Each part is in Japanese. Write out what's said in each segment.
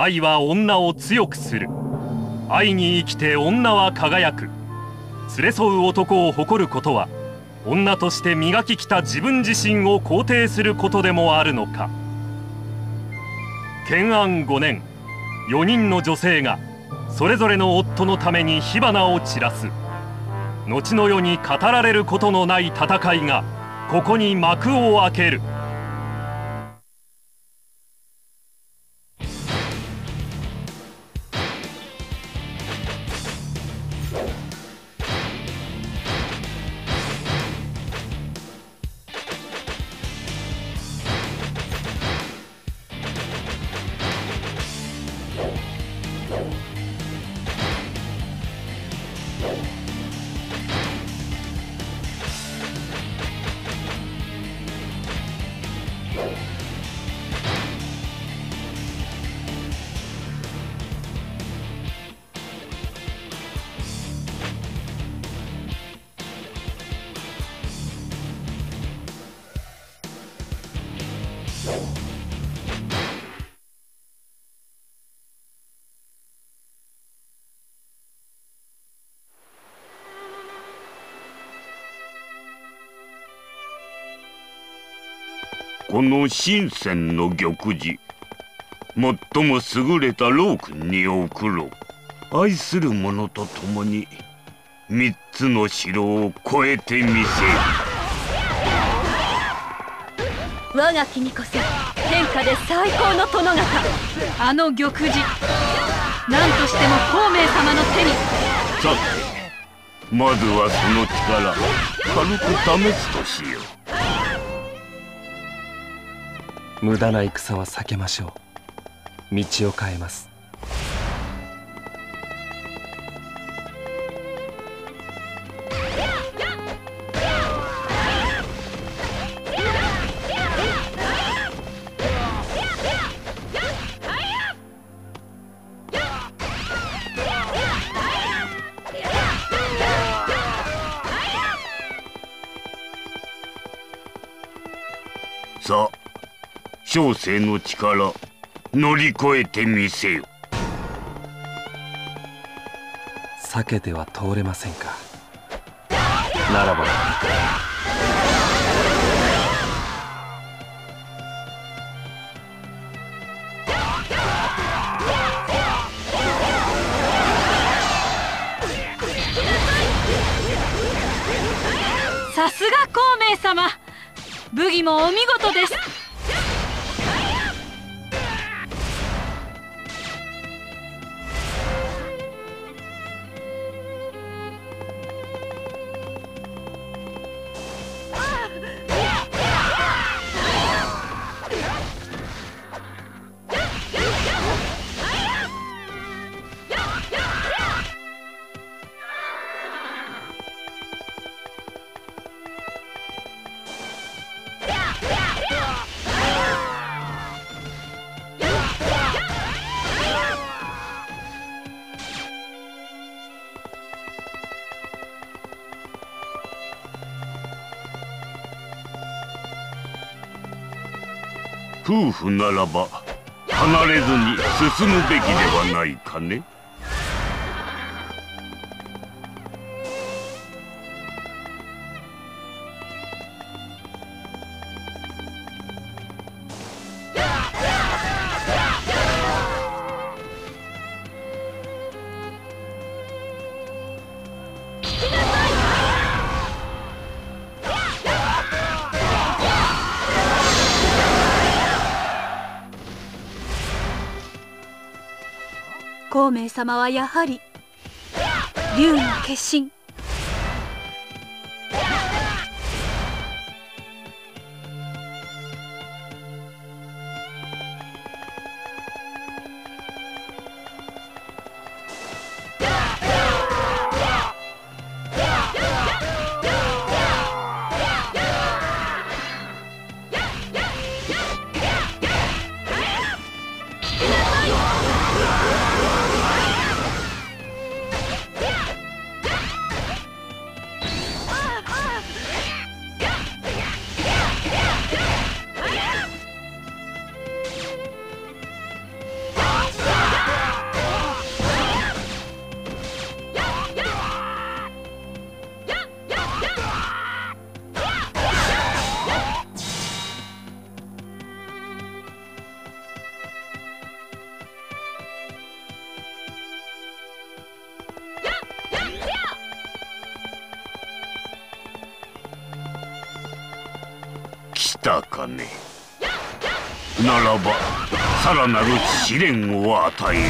愛は女を強くする。愛に生きて女は輝く。連れ添う男を誇ることは女として磨ききた自分自身を肯定することでもあるのか。建安5年4人の女性がそれぞれの夫のために火花を散らす。後の世に語られることのない戦いがここに幕を開ける。この深センの玉璽。最も優れた老君に送ろう。愛する者と共に三つの城を越えてみせる。我が君こそ天下で最高の殿方。あの玉璽何としても孔明様の手に。さてまずはその力軽く試すとしよう無駄な戦は避けましょう。道を変えます。さあ小生の力乗り越えてみせよ。避けては通れませんか？ならば。さすが孔明様。武技もお見事です夫婦ならば離れずに進むべきではないかね。様はやはり竜の化身。たかね。ならばさらなる試練を与える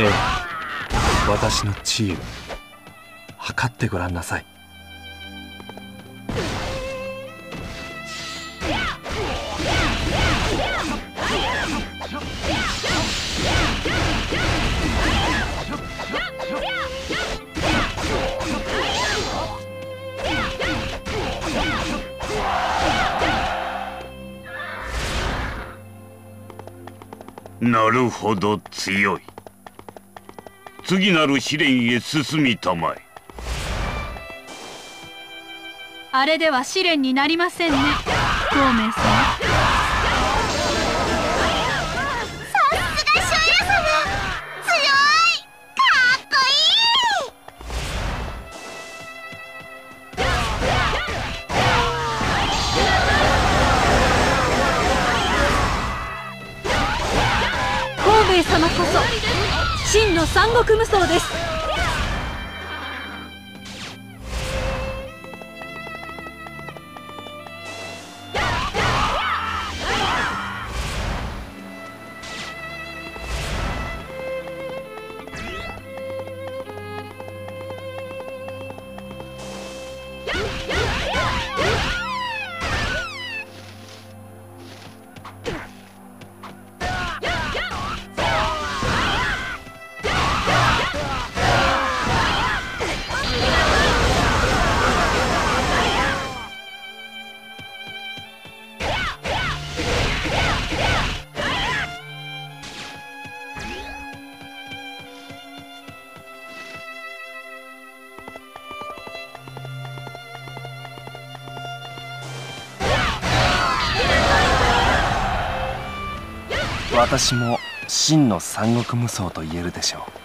ええ。私の地位を測ってごらんなさい。なるほど強い。次なる試練へ進みたまえ。あれでは試練になりませんね。孔明さん孔明様こそ。真の三国無双です。私も真の三国無双と言えるでしょう。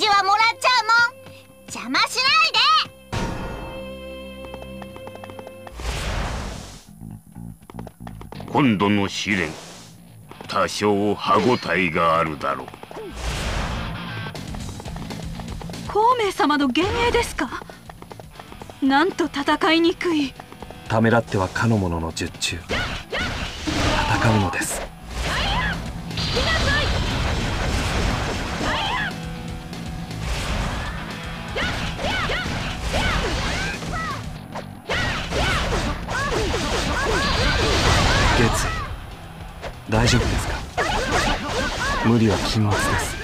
玉璽はもらっちゃうもん。邪魔しないで。今度の試練多少歯ごたえがあるだろう。孔明様の幻影ですか？なんと戦いにくい。ためらってはかの者の術中戦うのです無理は禁物です。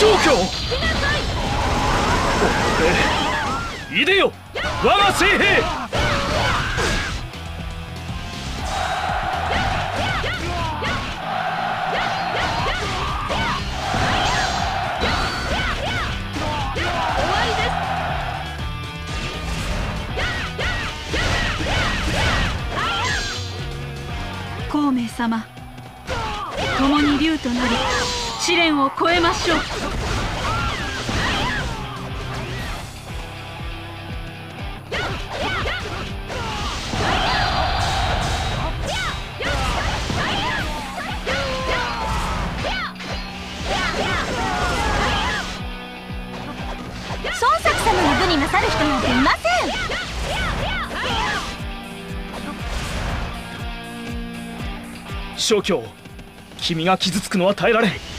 宗教いでよ。我が聖兵様。共に竜となり試練を超えましょう。孫作様の部になさる人なんていませ消去君が傷つくのは耐えられん。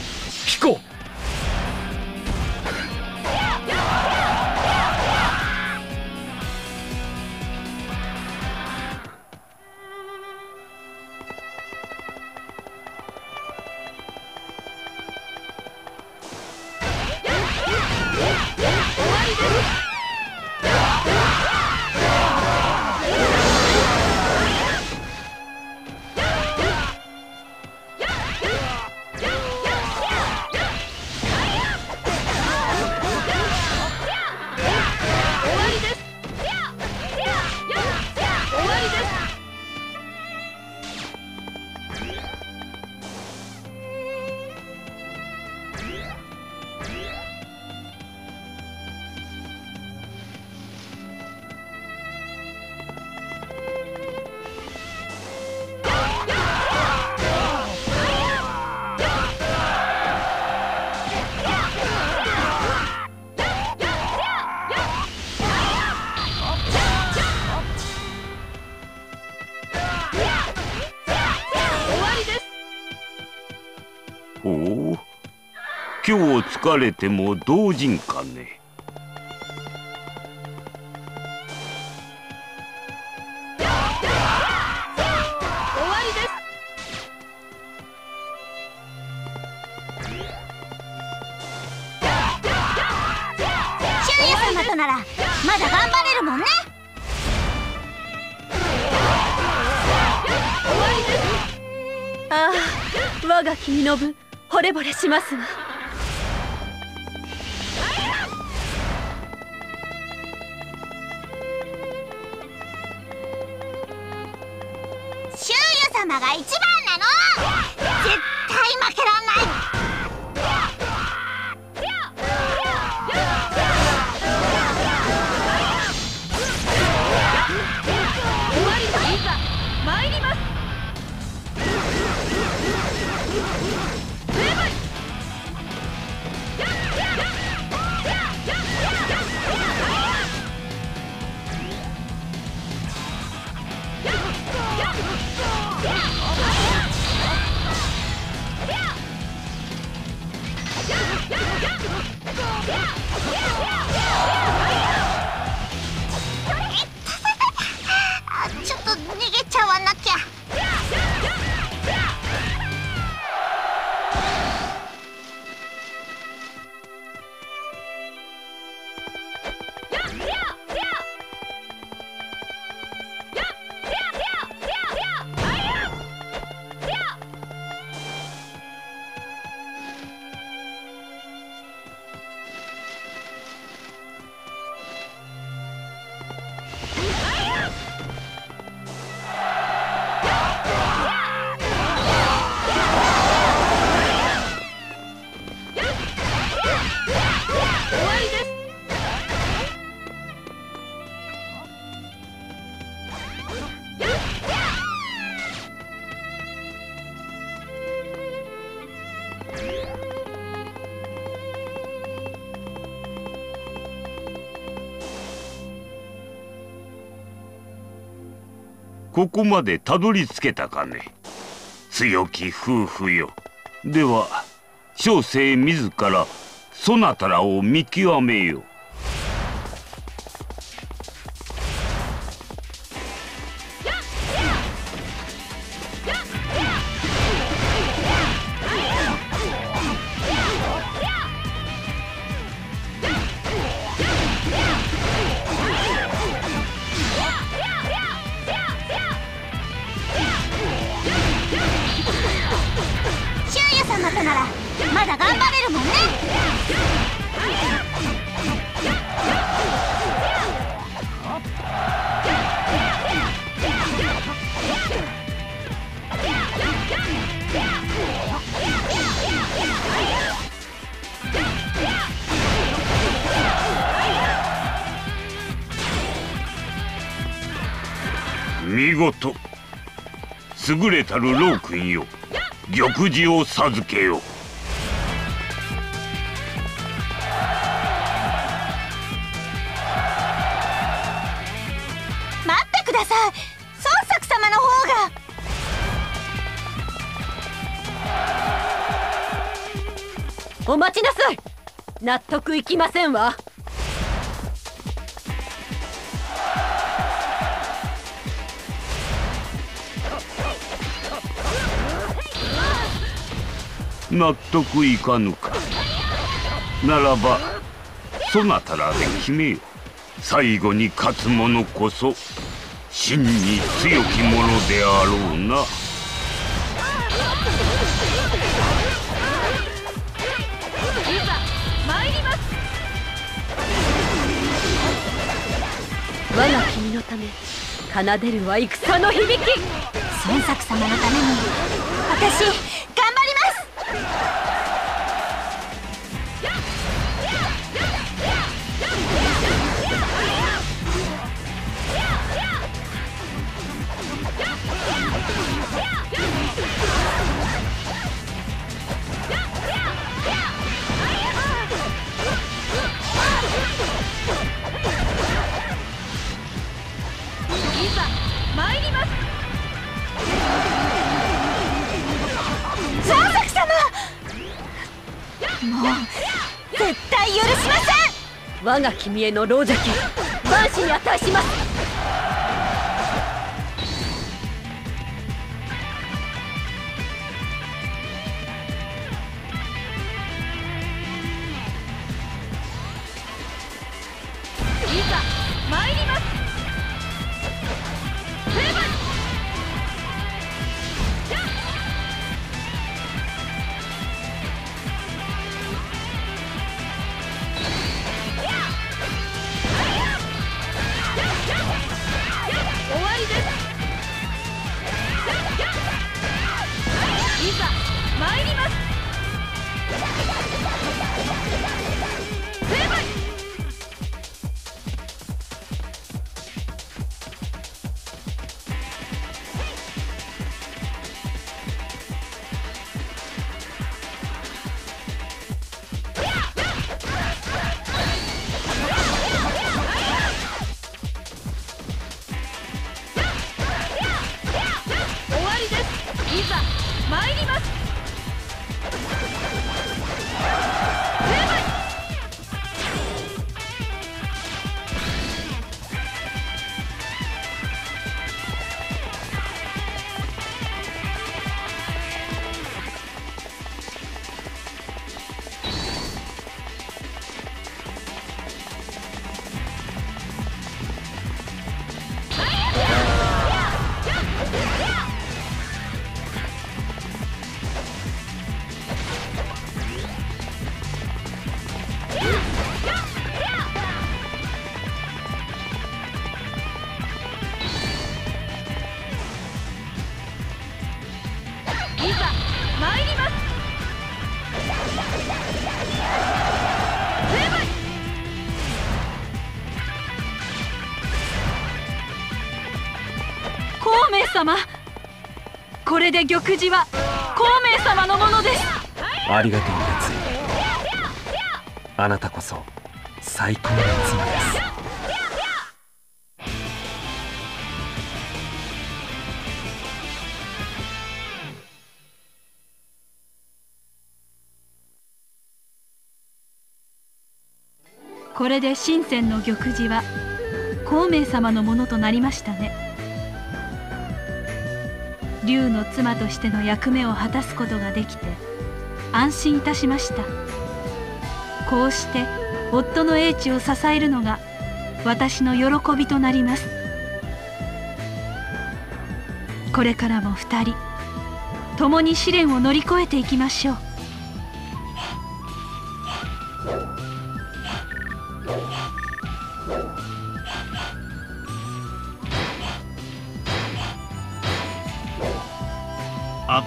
今日疲れても同人かね。修也様とならまだ頑張れるもんねああ我が君の分惚れ惚れします。わ様が一番。ここまでたどり着けたかね。強き夫婦よ。では小生自らそなたらを見極めよう。見事。優れたる老君よ。玉璽を授けよ。待ってください。孫作様の方が。お待ちなさい。納得いきませんわ。納得いかぬか。ならばそなたらで決めよ最後に勝つ者こそ真に強き者であろうな。我が君のため奏でるは戦の響き。孫作様のために私参ります。孫作様もう絶対許しません。我が君への老邪気万死に値します明様。これで玉璽は孔明様のものです。ありがとうあなたこそ最高の妻です。これでの玉璽は孔明様のものとなりましたね。竜の妻としての役目を果たすことができて安心いたしました。こうして夫の英知を支えるのが私の喜びとなります。これからも二人共に試練を乗り越えていきましょう。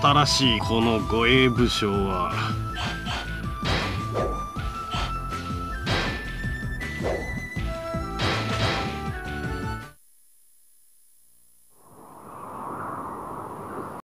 新しいこの護衛武将は。